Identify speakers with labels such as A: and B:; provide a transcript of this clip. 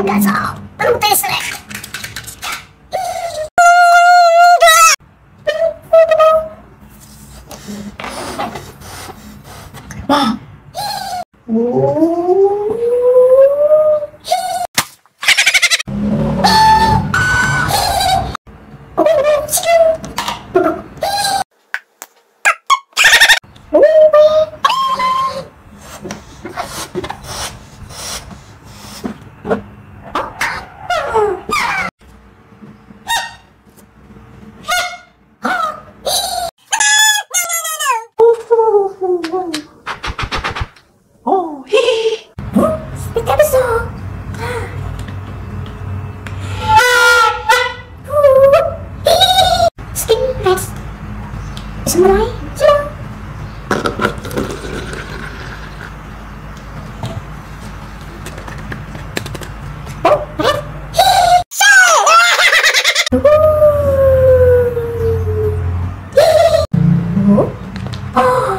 A: test na? Wow.
B: 어,
A: xuống đây xuống Oh!